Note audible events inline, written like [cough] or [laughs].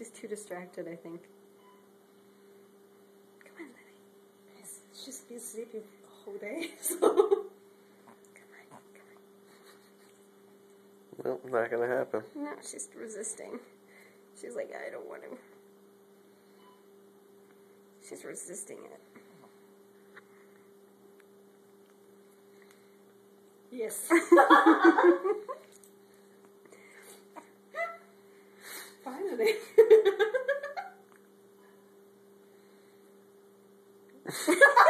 She's too distracted, I think. Come on, Lily. She's just been sleeping the whole day, [laughs] so. Come on, come Nope, not gonna happen. No, she's resisting. She's like, I don't want to. She's resisting it. Yes. [laughs] today. [laughs] [laughs]